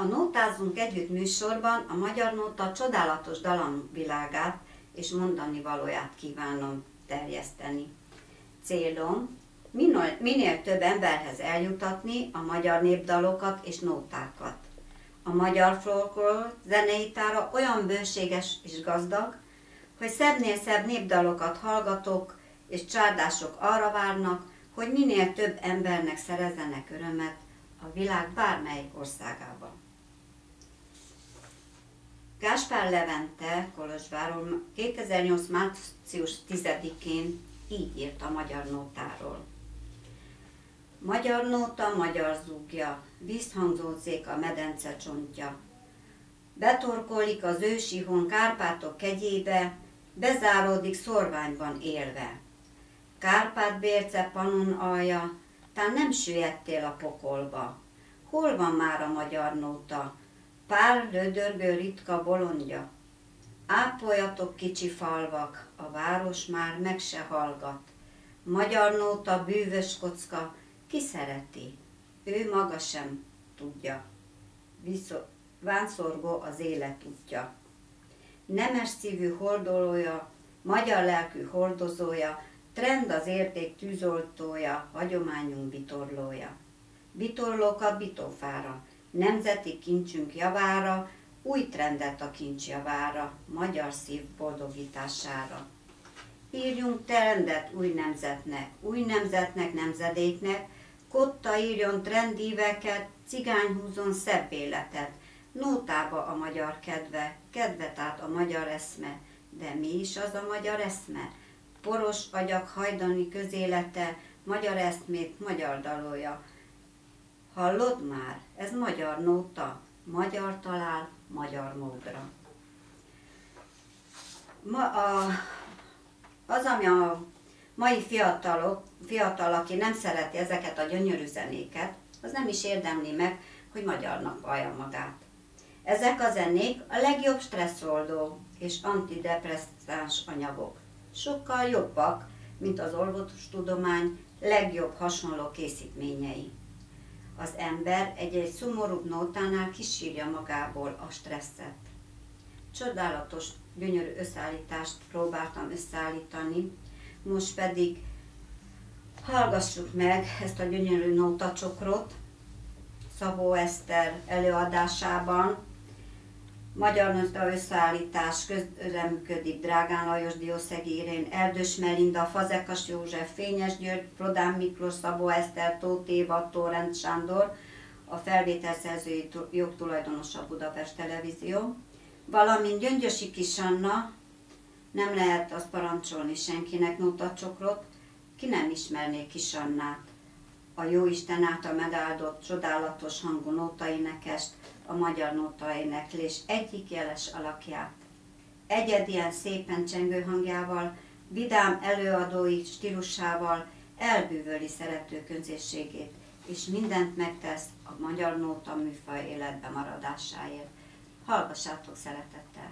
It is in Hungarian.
A Nótázunk Együtt műsorban a Magyar Nóta csodálatos dalomvilágát és mondani valóját kívánom terjeszteni. Célom, minél, minél több emberhez eljutatni a magyar népdalokat és nótákat. A magyar folklór zenei tára olyan bőséges és gazdag, hogy szebbnél szebb népdalokat hallgatok, és csárdások arra várnak, hogy minél több embernek szerezzenek örömet a világ bármely országában. Gáspár Levente Kolozsváron 2008. március 10-én így írt a magyar nótáról. Magyar nóta, magyar zúgja, vízhangzócék a medence csontja. Betorkolik az ősi hon Kárpátok kegyébe, bezáródik szorványban élve. Kárpát bérce panon alja, tán nem süllyedtél a pokolba. Hol van már a magyar nóta? Pár lödörgő ritka bolondja. Ápoljatok kicsi falvak, a város már meg se hallgat. Magyar nóta, bűvös kocka, ki szereti? Ő maga sem tudja. Viszont vánszorgó az élet útja. Nemes szívű hordolója, magyar lelkű hordozója, trend az érték tűzoltója, hagyományunk bitorlója. Bitorlókat bitófára, nemzeti kincsünk javára, új trendet a kincs javára, magyar szív boldogítására. Írjunk trendet új nemzetnek, új nemzetnek, nemzedéknek, Kotta írjon trendíveket, cigány húzon szebb életet, nótába a magyar kedve, kedvet át a magyar eszme, de mi is az a magyar eszme? Poros agyak hajdani közélete, magyar eszmét, magyar dalója. Hallod már? Ez magyar nóta, magyar talál, magyar módra. Ma a, az, ami a mai fiatalok, fiatal, aki nem szereti ezeket a gyönyörű zenéket, az nem is érdemli meg, hogy magyarnak vallja magát. Ezek a zenék a legjobb stresszoldó és antidepresszáns anyagok. Sokkal jobbak, mint az orvostudomány legjobb hasonló készítményei. Az ember egy-egy szomorúbb nótánál kisírja magából a stresszet. Csodálatos, gyönyörű összeállítást próbáltam összeállítani, most pedig hallgassuk meg ezt a gyönyörű nótacsokrot Szabó előadásában. Magyar Nőta összeállítás közreműködik Drágán Lajos, Diószegi Erdős Melinda, Fazekas József, Fényes György, Prodán Miklós, Szabó Eszter, Tóth Éva, Tórend Sándor, a felvételszerzői jogtulajdonosa Budapest Televízió, valamint Gyöngyösi Kisanna, nem lehet azt parancsolni senkinek notacsokrot, ki nem ismerné Kisannát, a Jóisten által megáldott, csodálatos hangú nótaénekest, a magyar nótaéneklés egyik jeles alakját. Egyedien szépen csengő hangjával, vidám előadói stílusával elbűvöli szerető közösségét, és mindent megtesz a magyar nóta műfaj életbe maradásáért. Hallgassátok szeretettel!